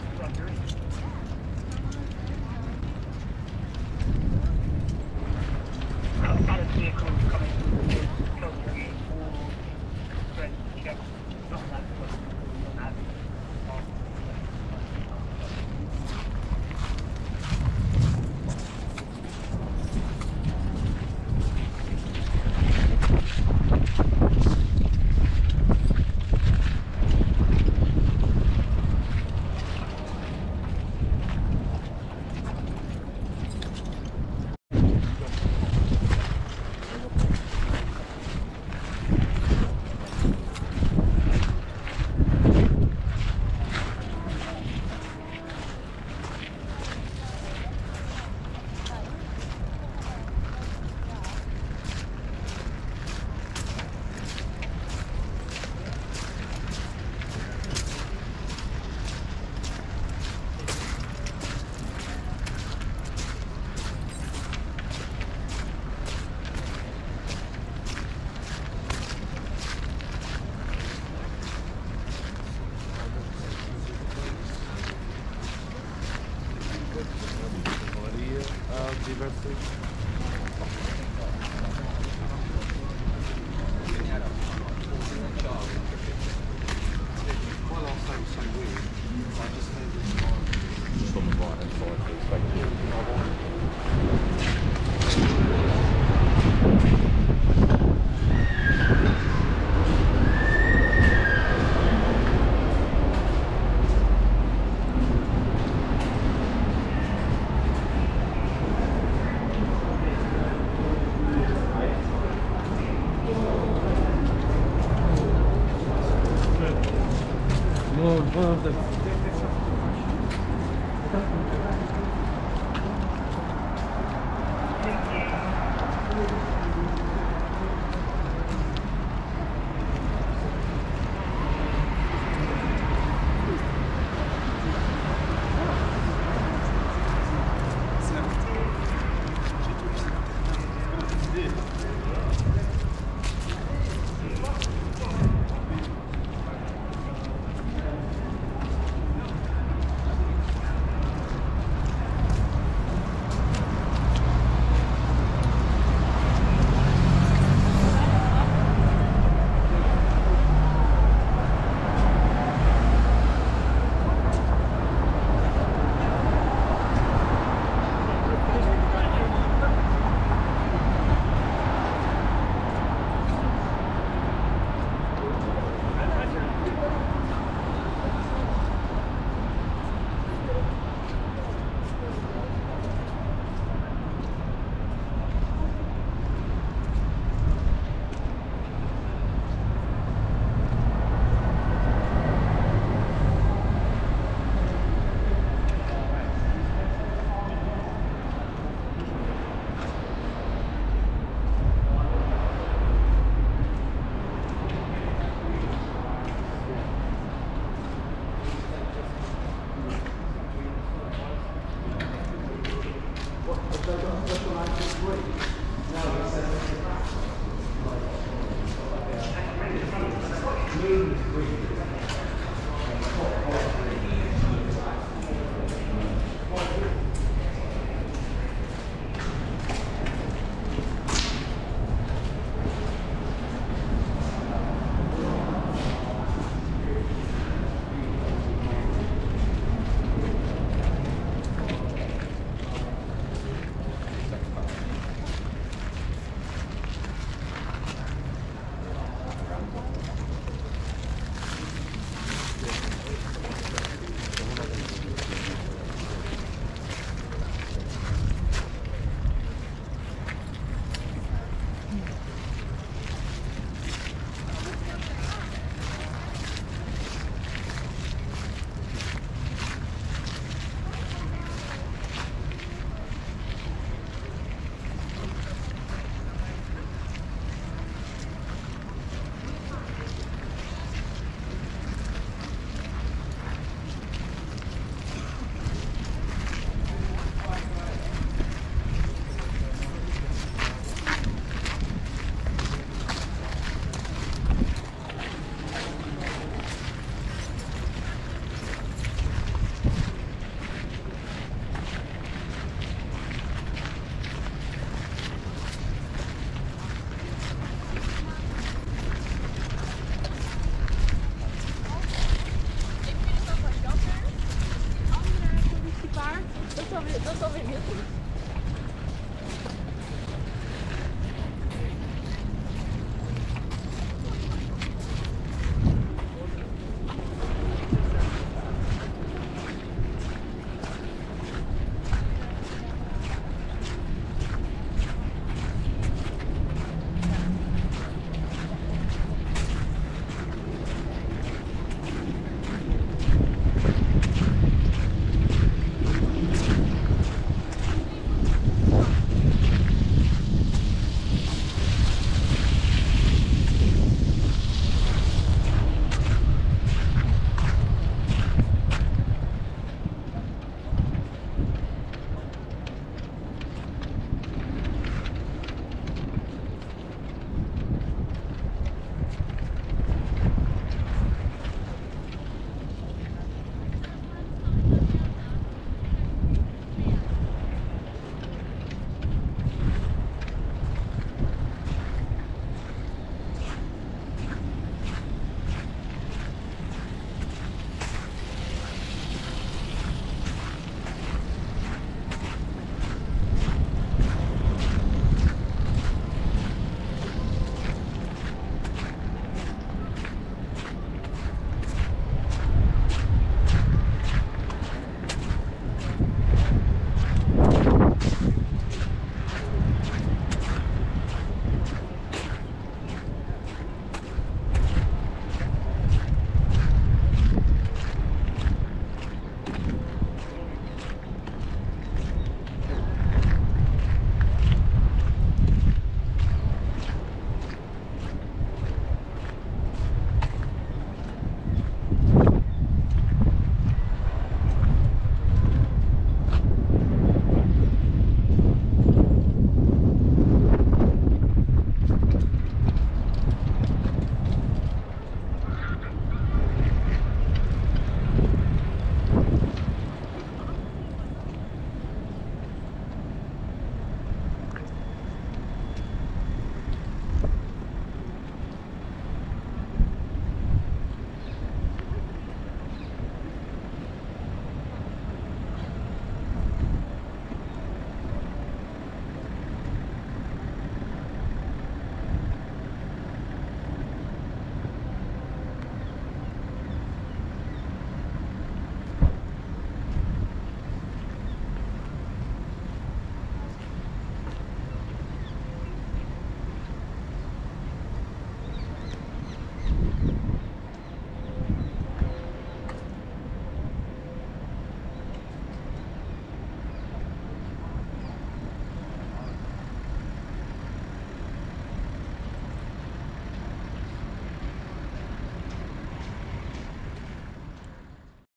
did.